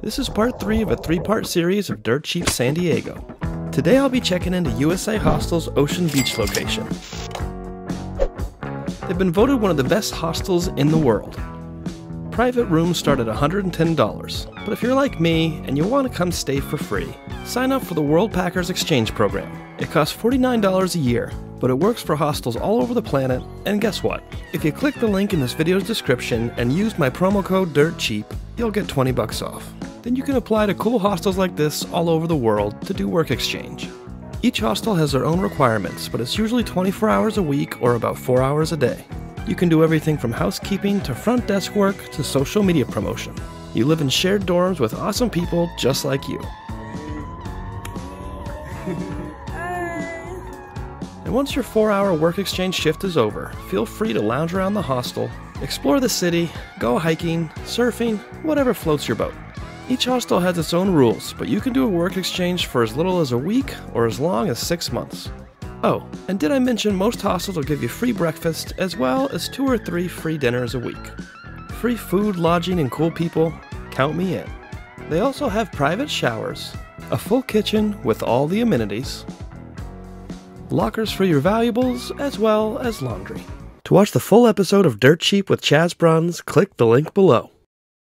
This is part 3 of a 3 part series of Dirt Cheap San Diego. Today I'll be checking into USA Hostel's Ocean Beach location. They've been voted one of the best hostels in the world. Private rooms start at $110, but if you're like me and you want to come stay for free, sign up for the Worldpackers Exchange Program. It costs $49 a year, but it works for hostels all over the planet, and guess what? If you click the link in this video's description and use my promo code DIRTCHEAP, you'll get 20 bucks off. Then you can apply to cool hostels like this all over the world to do work exchange. Each hostel has their own requirements, but it's usually 24 hours a week or about 4 hours a day. You can do everything from housekeeping to front desk work to social media promotion. You live in shared dorms with awesome people just like you. And once your four hour work exchange shift is over, feel free to lounge around the hostel, explore the city, go hiking, surfing, whatever floats your boat. Each hostel has its own rules, but you can do a work exchange for as little as a week or as long as six months. Oh, and did I mention most hostels will give you free breakfast as well as two or three free dinners a week? Free food, lodging, and cool people? Count me in. They also have private showers, a full kitchen with all the amenities, lockers for your valuables, as well as laundry. To watch the full episode of Dirt Cheap with Chas Bruns, click the link below.